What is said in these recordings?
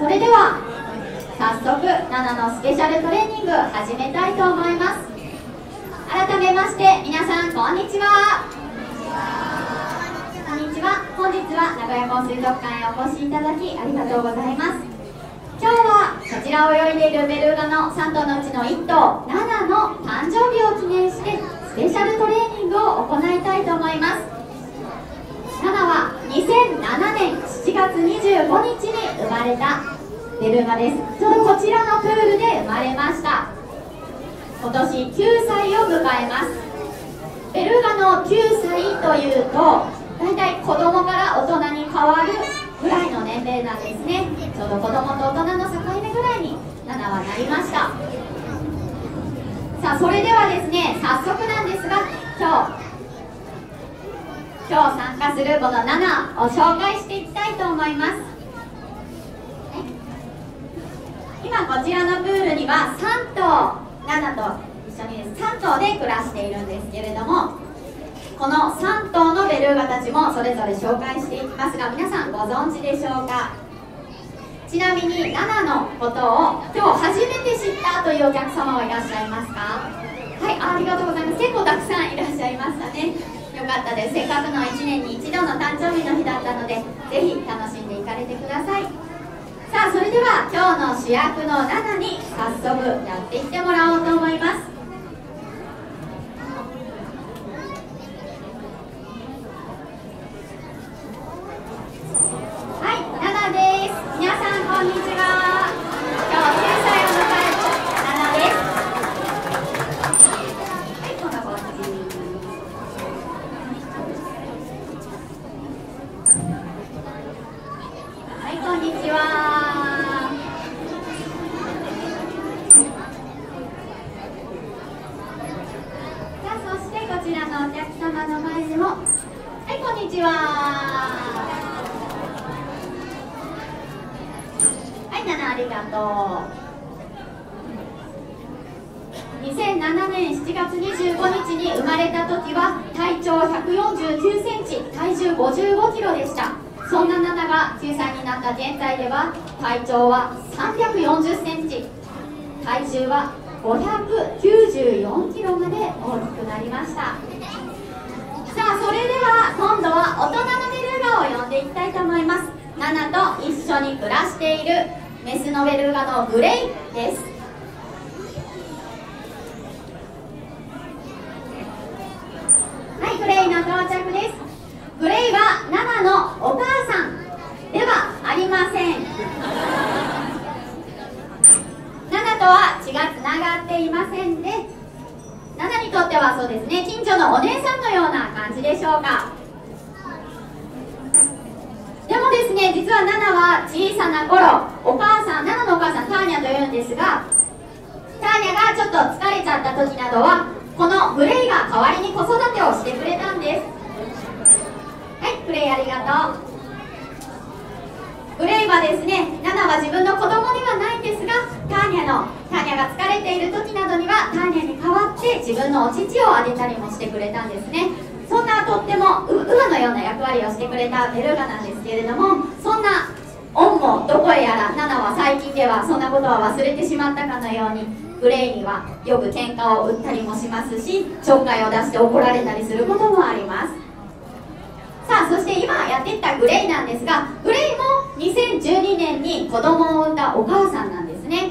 それでは早速7のスペシャルトレーニング始めたいと思います。改めまして皆さんこんにちは。こんにちは。本日は名古屋港水族館へお越しいただきありがとうございます。今日はこちらを泳いでいるベルーガの3頭のうちの1頭7の誕生日を記念してスペシャルトレーニングを行いたいと思います7は2007年7月25日に生まれたベルーガです。ちょうどこちらのプールで生まれました。今年9歳を迎えます。ベルガの9歳というと大体子供から大人に変わるぐらいの年齢なんですね。ちょうど子供と大人の境目ぐらいに7はなりました。さあそれではですね早速なんですが今日今日参加するこの7を紹介していきたいと思います。今こちらのプールには3頭7と一緒に3頭で暮らしているんですけれどもこの3頭のベルーガたちもそれぞれ紹介していきますが皆さんご存知でしょうか？ちなみに7のことを今日初めて知ったというお客様はいらっしゃいますか？はいありがとうございます。結構たくさんいらっしゃいましたね。よかったです。せっかくの1年に1度の誕生日の日だったのでぜひ楽しんでいかれてください。さあそれでは今日の主役の7に早速やっていってもらおうと思います。と2007年7月25日に生まれた時は体長149センチ体重55キロでした。そんなナナが9歳になった現在では体長は340センチ体重は594キロまで大きくなりました。さあそれでは今度は大人のメルーガを呼んでいきたいと思います。7と一緒に暮らしているメスのベルーガのグレイです。はいグレイの到着です。グレイはナナのお母さんではありません。7とは血がつながっていませんね。7にとってはそうですね。近所のお姉さんのような感じでしょうかでもですね実は7は小さな頃お母さん7のお母さんターニャというんですがターニャがちょっと疲れちゃった時などはこのグレイが代わりに子育てをしてくれたんです。はいグレイありがとう。グレイはですねナナは自分の子供ではないんですがターニャのターニャが疲れている時などにはターニャに代わって自分のお乳をあげたりもしてくれたんですね。そんなとってもウ馬のような役割をしてくれたベルガなんですけれどもそんな恩もどこへやらナナは最近ではそんなことは忘れてしまったかのようにグレイにはよく喧嘩を売ったりもしますしちょっかいを出して怒られたりすることもあります。さあそして今やっていったグレイなんですがグレイも2012年に子供を産んだお母さんなんですね。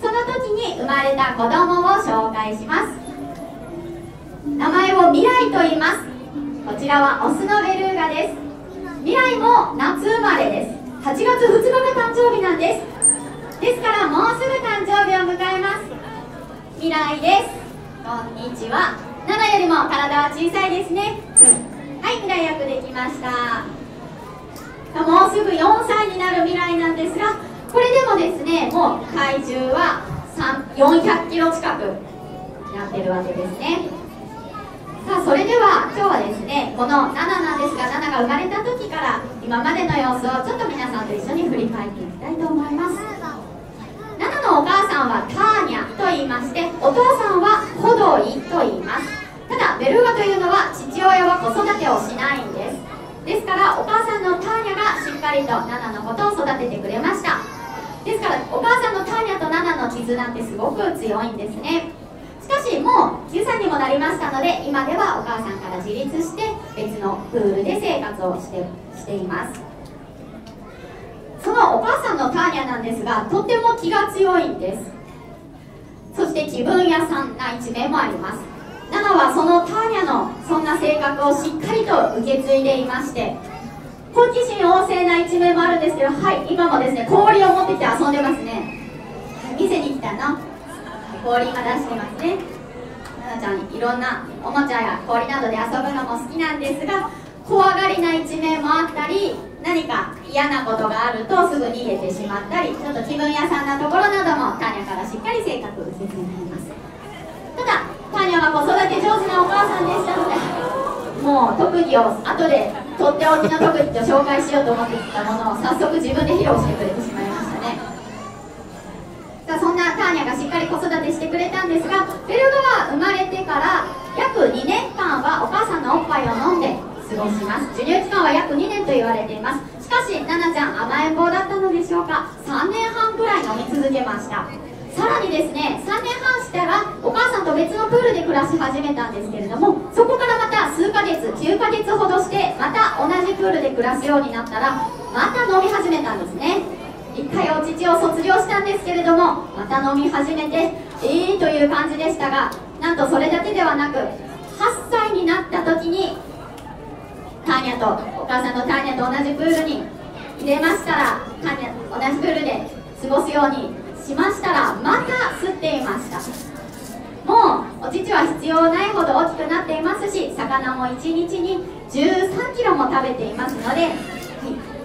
その時に生まれた子供を紹介します。名前を未来と言います。こちらはオスのベルーガです。未来も夏生まれです。8月2日が誕生日なんです。ですからもうすぐ誕生日を迎えます。未来です。こんにちは。7よりも体は小さいですね。はい未来役できました。もうすぐ4歳になる未来なんですがこれでもですねもう体重は400キロ近くなってるわけですね。さあそれでは今日はですねこの7なんですが7が生まれた時から今までの様子をちょっと皆さんと一緒に振り返っていきたいと思います。7のお母さんはターニャと言いましてお父さんはホドイと言います。ただベルガというのは父親は子育てをしないんです。ですからお母さんのターニャがしっかりとナナのことを育ててくれました。ですからお母さんのターニャとナナの絆ってすごく強いんですね。かしもう9歳にもなりましたので今ではお母さんから自立して別のプールで生活をしてしています。そのお母さんのターニャなんですがとても気が強いんです。そして気分屋さんな一面もあります。ナナはそのターニャのそんな性格をしっかりと受け継いでいまして好奇心旺盛な一面もあるんですけどはい今もですね氷を持ってきて遊んでますね。店に来たの。氷今出してますねナナちゃんいろんなおもちゃや氷などで遊ぶのも好きなんですが怖がりな一面もあったり何か嫌なことがあるとすぐ逃げてしまったりちょっと気分屋さんなところなどもターニャからしっかり性格を説明になります。ただターニャは子育て上手なお母さんでしたのでもう特技を後でとっておきの特技と紹介しようと思ってきたものを早速自分で披露してくれてしまいましたねさあそんなターニャがしっかり子育てしてくれたんですがベルガは生まれてから約2年間はお母さんのおっぱいを飲んで過ごします。授乳期間は約2年と言われています。しかし奈々ちゃん甘えん坊だったのでしょうか。3年半くらい飲み続けました。さらにですね3年半したらお母さんと別のプールで暮らし始めたんですけれどもそこからまた数ヶ月9ヶ月ほどしてまた同じプールで暮らすようになったらまた飲み始めたんですね。一回お乳を卒業したんですけれどもまた飲み始めてえーという感じでしたがなんとそれだけではなく8歳になった時にターニャとお母さんのターニャと同じプールに入れましたらターニャ同じプールで過ごすようにしましたらまた吸っていました。もうお乳は必要ないほど大きくなっていますし魚も1日に1 3キロも食べていますので、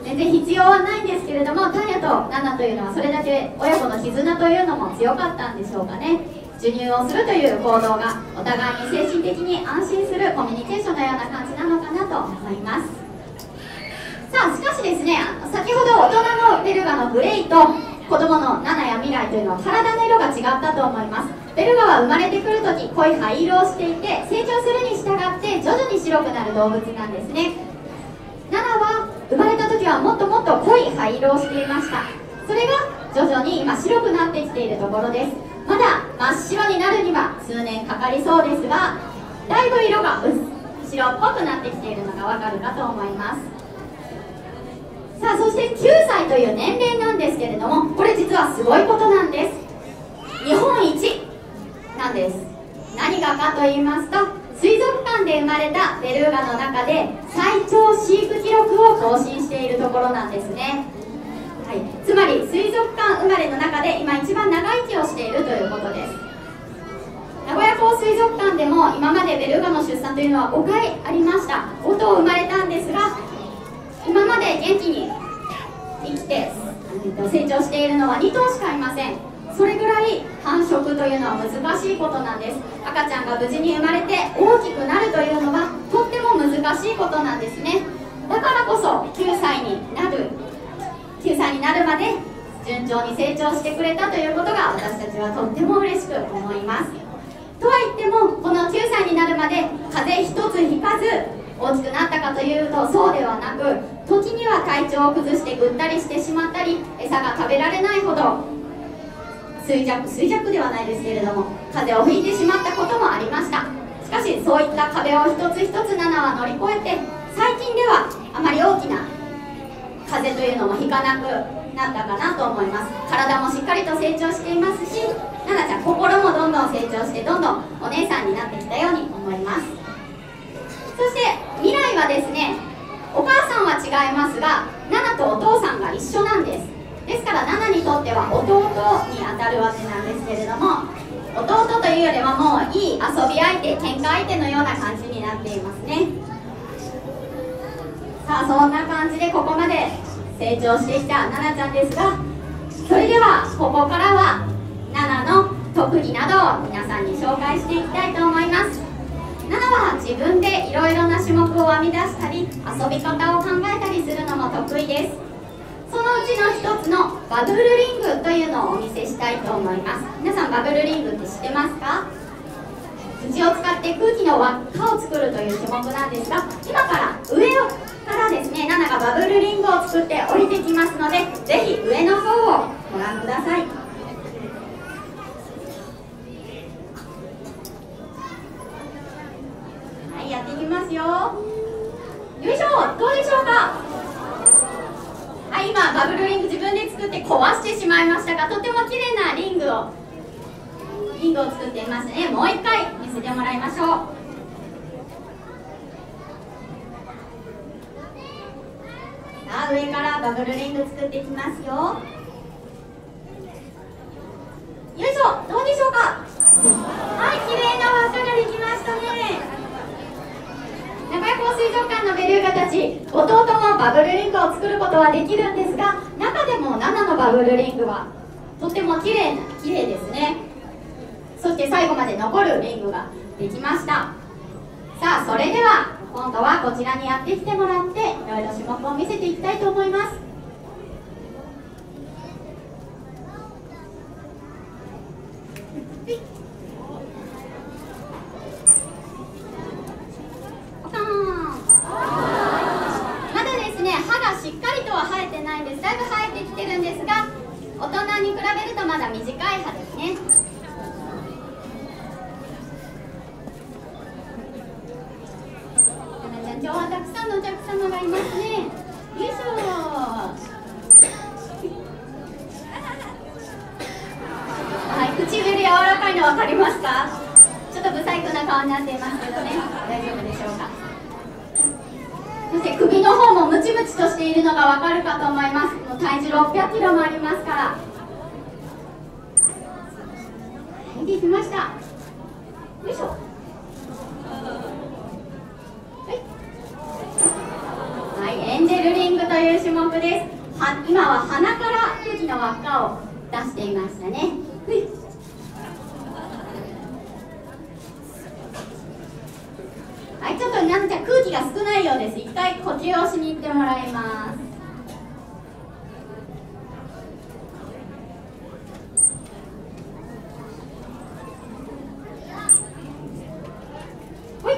全然必要はないんですけれどもターニャとナナというのはそれだけ親子の絆というのも強かったんでしょうかね。授乳をするという行動がお互いに精神的に安心するコミュニケーションのような感じなのかなと思います。さあしかしですね先ほど大人のベルガのグレイと子供のナナや未来というのは体の色が違ったと思います。ベルガは生まれてくるとき濃い灰色をしていて成長するに従って徐々に白くなる動物なんですね。ナナは生まれた時はもっともっと濃い灰色をしていました。それが徐々に今白くなってきているところです。まだ真っ白になるには数年かかりそうですがだいぶ色が白っぽくなってきているのがわかるかと思います。さあそして9歳という年齢なんですけれどもこれ実はすごいことなんです。日本一なんです。何がかと言いますと水族で生まれたベルーガの中で最長飼育記録を更新しているところなんですね。はい、つまり水族館生まれの中で今一番長生きをしているということです。名古屋港水族館でも今までベルーガの出産というのは5回ありました。5頭生まれたんですが今まで元気に生きて成長しているのは2頭しかいません。それぐらい繁殖というのは難しいことなんです。赤ちゃんが無事に生まれて大きくなるというのはとっても難しいことなんですね。だからこそ9歳になる9歳になるまで順調に成長してくれたということが私たちはとっても嬉しく思います。とは言ってもこの9歳になるまで風邪一つひかず大きくなったかというとそうではなく時には体調を崩してぐったりしてしまったり餌が食べられないほど衰弱衰弱ではないですけれども風邪をひいてしまったこともありました。しかしそういった壁を一つ一つ7は乗り越えて最近ではあまり大きな風邪というのもひかなくなったかなと思います。体もしっかりと成長していますし奈々ちゃん心もどんどん成長してどんどんお姉さんになってきたように思います。そして未来はですねお母さんは違いますが奈々とお父さんが一緒なんです。ですから奈々にとっては弟にあたるわけなんですけれども弟というよりはもういい遊び相手喧嘩相手のような感じになっていますね。さあそんな感じでここまで成長してきた奈々ちゃんですがそれではここからは奈々の特技などを皆さんに紹介していきたいと思います。奈々は自分でいろいろな種目を編み出したり遊び方を考えたりするのも得意です。そのうちの一つのバブルリングというのをお見せしたいと思います。皆さんバブルリングって知ってますか？口を使って空気の輪っかを作るという種目なんですが今から上からですねナナがバブルリングを作って降りてきますのでぜひ上の方をご覧ください。はいやっていきますよ。よいしょ。どうでしょうか？今バブルリング自分で作って壊してしまいましたがとても綺麗なリングをリングを作っていますね。もう一回見せてもらいましょう。さあ上からバブルリング作っていきますよ。よいしょどうでしょうか？はい綺麗な輪っかができましたね。名古屋港水族館のベルーガたち弟もバブルリングを作ることはできるんですが中でも7のバブルリングはとても綺麗な綺麗ですね。そして最後まで残るリングができました。さあそれでは今度はこちらにやってきてもらっていろいろ種目を見せていきたいと思います。まだですね歯がしっかりとは生えてないんですだいぶ生えてきてるんですが大人に比べるとまだ短い歯ですね今日はたくさんのお客様がいますねよいしょはい唇柔らかいの分かりますかちょっと不細工な顔になっていますけどね。大丈夫でしょうか。そして首の方もムチムチとしているのがわかるかと思います。もう体重600キロもありますから。はいできました？よいしょ、はい、エンジェルリングという種目です。は今は鼻から空気の輪っかを出していましたね。はい、ちょっとなんちゃ空気が少ないようです。一回呼吸をしに行ってもらいます。はい。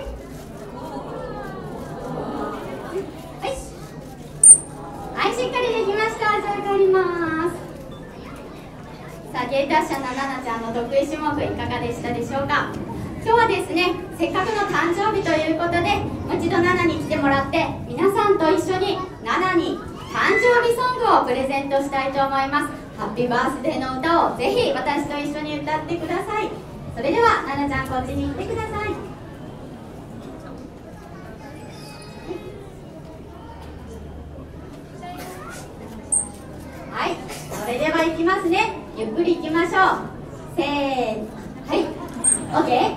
しっかりできました。じゃあ帰ります。さあ、芸達者のななちゃんの得意種目いかがでしたでしょうか？今日はですねせっかくの誕生日ということでもう一度ナナに来てもらって皆さんと一緒にナナに誕生日ソングをプレゼントしたいと思います。ハッピーバースデーの歌をぜひ私と一緒に歌ってください。それではナナちゃんこっちに行ってください。はい。それでは行きますね。ゆっくり行きましょう。せーの。はい。OK?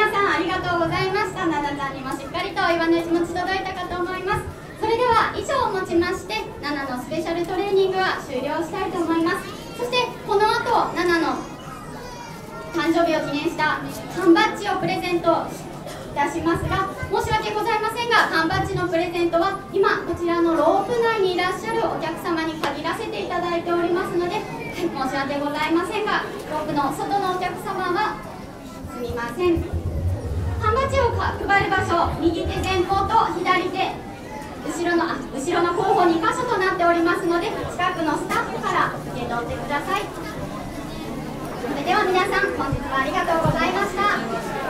皆さんありがとうございました。ななちゃんにもしっかりとお祝いの気持ち届いたかと思います。それでは以上をもちまして、ナナのスペシャルトレーニングは終了したいと思います。そしてこの後、ナナの誕生日を記念した缶バッジをプレゼントいたしますが申し訳ございませんが缶バッジのプレゼントは今こちらのロープ内にいらっしゃるお客様に限らせていただいておりますので、はい、申し訳ございませんがロープの外のお客様はすみませんハチを配る場所右手前方と左手後ろのあ後ろの候方2箇所となっておりますので近くのスタッフから受け取ってください。それでは皆さん本日はありがとうございました。